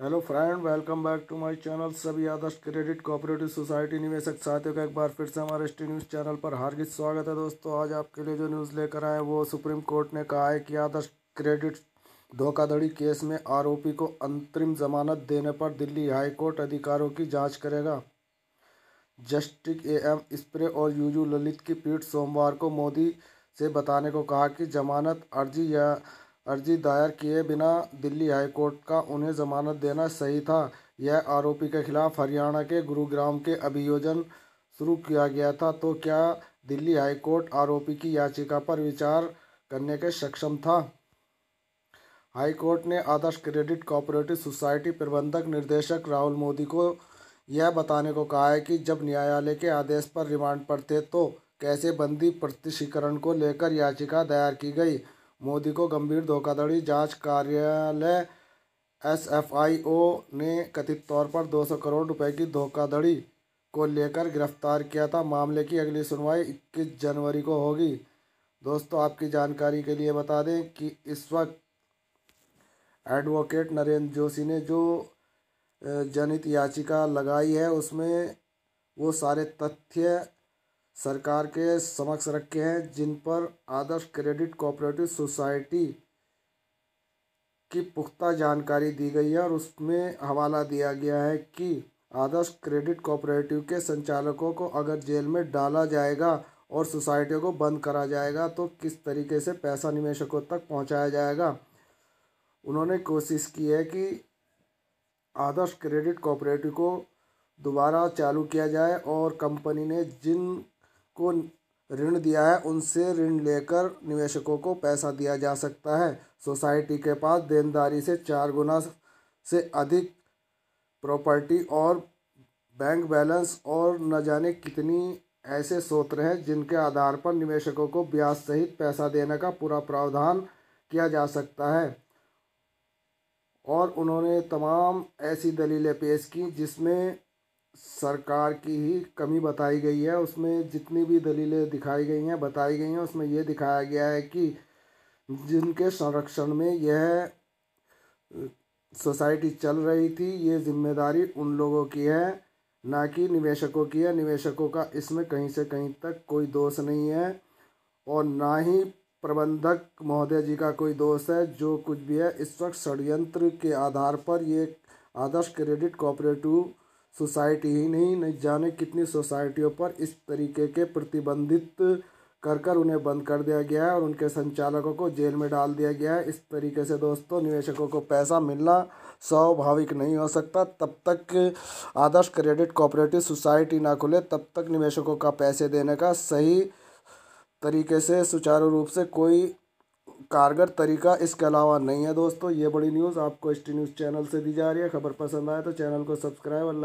Hello friend welcome back to my channel सभी Adarsh credit cooperative society निवेशक साथियों का एक बार फिर से हमारे एस न्यूज़ चैनल पर हार्दिक स्वागत है दोस्तों। आज आपके लिए जो न्यूज़ लेकर आए वो सुप्रीम कोर्ट ने कहा है कि आदर्श क्रेडिट धोखाधड़ी केस में आरोपी को अंतरिम जमानत देने पर दिल्ली हाई कोर्ट अधिकारों की जाँच करेगा। जस्टिस ए एम स्प्रे और यूजू ललित की पीठ सोमवार को मोदी से बताने को कहा कि जमानत अर्जी या अर्जी दायर किए बिना दिल्ली हाईकोर्ट का उन्हें जमानत देना सही था। यह आरोपी के खिलाफ हरियाणा के गुरुग्राम के अभियोजन शुरू किया गया था। तो क्या दिल्ली हाईकोर्ट आरोपी की याचिका पर विचार करने के सक्षम था? हाईकोर्ट ने आदर्श क्रेडिट कोऑपरेटिव सोसाइटी प्रबंधक निर्देशक राहुल मोदी को यह बताने को कहा है कि जब न्यायालय के आदेश पर रिमांड पर थे तो कैसे बंदी प्रतिशीकरण को लेकर याचिका दायर की गई? मोदी को गंभीर धोखाधड़ी, जाँच कार्यालय एसएफआईओ ने कथित तौर पर 200 करोड़ रुपए की धोखाधड़ी को लेकर गिरफ़्तार किया था। मामले की अगली सुनवाई 21 जनवरी को होगी। दोस्तों, आपकी जानकारी के लिए बता दें कि इस वक्त एडवोकेट नरेंद्र जोशी ने जो जनित याचिका लगाई है, उसमें वो सारे तथ्य सरकार के समक्ष रखे हैं, जिन पर आदर्श क्रेडिट कोऑपरेटिव सोसाइटी की पुख्ता जानकारी दी गई है और उसमें हवाला दिया गया है कि आदर्श क्रेडिट कोऑपरेटिव के संचालकों को अगर जेल में डाला जाएगा और सोसाइटियों को बंद करा जाएगा तो किस तरीके से पैसा निवेशकों तक पहुँचाया जाएगा? उन्होंने कोशिश की है कि आदर्श क्रेडिट कोऑपरेटिव को दोबारा चालू किया जाए और कंपनी ने जिन को ऋण दिया है, उनसे ऋण लेकर निवेशकों को पैसा दिया जा सकता है। सोसाइटी के पास देनदारी से चार गुना से अधिक प्रॉपर्टी और बैंक बैलेंस और न जाने कितनी ऐसे सूत्र हैं जिनके आधार पर निवेशकों को ब्याज सहित पैसा देने का पूरा प्रावधान किया जा सकता है। और उन्होंने तमाम ऐसी दलीलें पेश की जिसमें सरकार की ही कमी बताई गई है। उसमें जितनी भी दलीलें दिखाई गई हैं, बताई गई हैं, उसमें ये दिखाया गया है कि जिनके संरक्षण में यह सोसाइटी चल रही थी, ये ज़िम्मेदारी उन लोगों की है, ना कि निवेशकों की है। निवेशकों का इसमें कहीं से कहीं तक कोई दोष नहीं है और ना ही प्रबंधक महोदय जी का कोई दोष है, जो कुछ भी है। इस वक्त षडयंत्र के आधार पर ये आदर्श क्रेडिट कोऑपरेटिव सोसाइटी ही नहीं नहीं जाने कितनी सोसाइटियों पर इस तरीके के प्रतिबंधित कर कर उन्हें बंद कर दिया गया है और उनके संचालकों को जेल में डाल दिया गया है। इस तरीके से दोस्तों, निवेशकों को पैसा मिलना स्वाभाविक नहीं हो सकता। तब तक आदर्श क्रेडिट कोऑपरेटिव सोसाइटी ना खुले, तब तक निवेशकों का पैसे देने का सही तरीके से, सुचारू रूप से कोई कारगर तरीका इसके अलावा नहीं है। दोस्तों, ये बड़ी न्यूज़ आपको एस टी न्यूज़ चैनल से दी जा रही है। खबर पसंद आए तो चैनल को सब्सक्राइब और लाइक